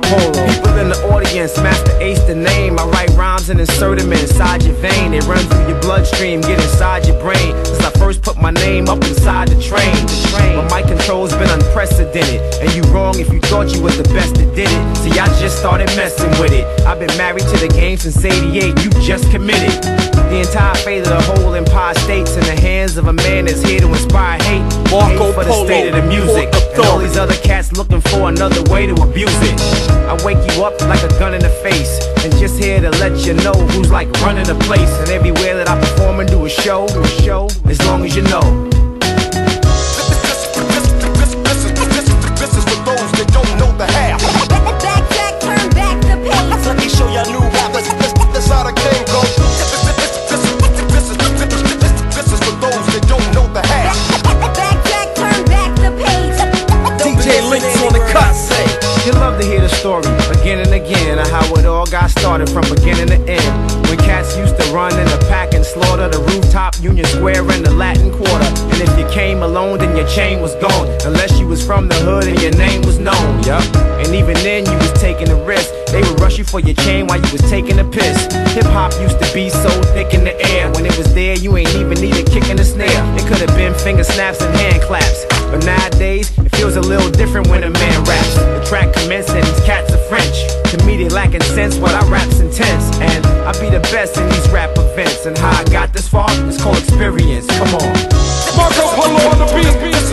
Polo. People in the audience, Masta Ace the name. I write rhymes and insert them inside your vein. It runs through your bloodstream, get inside your brain. Since I first put my name up inside the train. The train. But my mic control's been unprecedented. And you wrong if you thought you was the best that did it. See, I just started messing with it. I've been married to the game since 88. You just committed. The entire fate of the whole of a man that's here to inspire hate. Marco hate for the state of the music. And all these other cats looking for another way to abuse it. I wake you up like a gun in the face. And just here to let you know who's like running the place. And everywhere that I perform and do a show, do a show, as long as you know. Story again and again of how it all got started from beginning to end. When cats used to run in the pack and slaughter the rooftop, Union Square, and the Latin Quarter. And if you came alone, then your chain was gone. Unless you was from the hood and your name was known, yup. And even then, you was taking a risk. They would rush you for your chain while you was taking a piss. Hip hop used to be so thick in the air. When it was there, you ain't even need a kick in the snare. It could have been finger snaps and hand claps. But nowadays, it feels a little different when a man raps. The track commenced and these cats are French. They lacking sense, but I rap's intense. And I be the best in these rap events. And how I got this far, it's called experience. Come on. Marco Polo on the beat.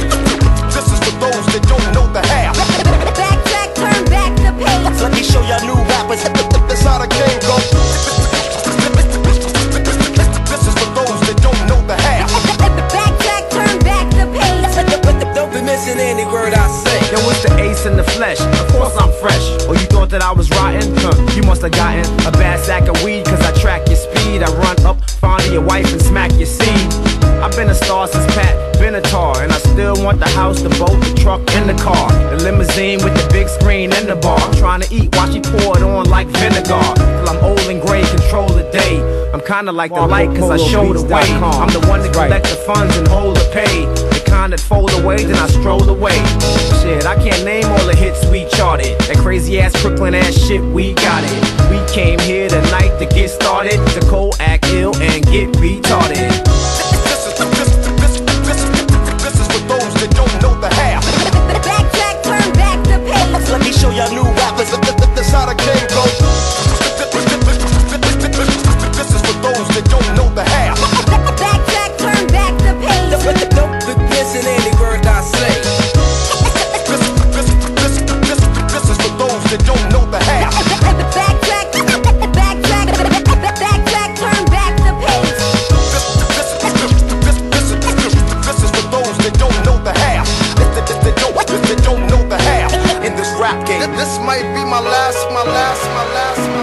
Flesh. Of course I'm fresh. Or you thought that I was rotten? Huh, you must have gotten a bad sack of weed, cause I track your speed. I run up, find your wife, and smack your seed. I've been a star since Pat been a tar, and I still want the house, the boat, the truck, and the car. The limousine with the big screen and the bar. I'm trying to eat, while she pour it on like vinegar. Till I'm old and gray, control the day. I'm kinda like the light, cause I show the way. I'm the one that collect the funds and hold the pay. The kind that fold away, then I stroll away. Shit, I can't name all the hits we charted. That crazy ass Brooklyn ass shit, we got it. We came here tonight to get started, to cold act ill and get retarded. Rap game. This might be my last, my last, my last, my last.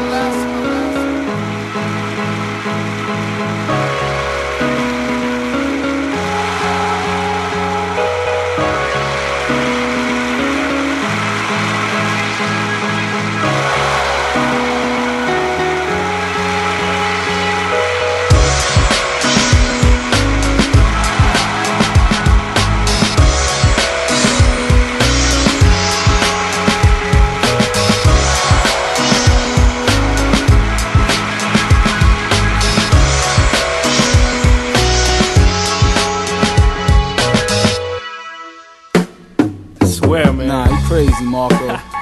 Crazy, Marco.